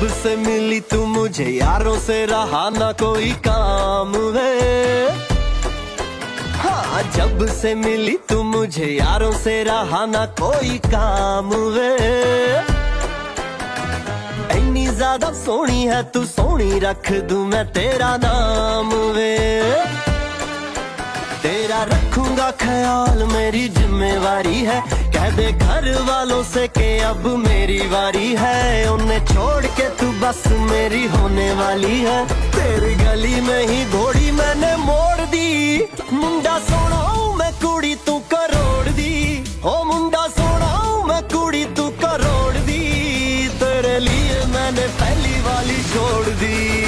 जब से मिली तू मुझे, यारों से रहा ना कोई काम है। हाँ जब से मिली तू मुझे, यारों से रहा ना कोई काम वे इतनी ज़्यादा सोनी है, तू सोनी रख दू मैं तेरा नाम वे। तेरा रखूँगा ख्याल, मेरी जिम्मेवारी है दे घर वालों से के अब मेरी वारी है। उन्हें छोड़ के तू बस मेरी होने वाली है। तेरी गली में ही घोड़ी मैंने मोड़ दी। मुंडा सोना मैं, कुड़ी तू करोड़ दी। ओ मुंडा सोना मैं, कुड़ी तू करोड़ दी। तेरे लिए मैंने पहली वाली छोड़ दी।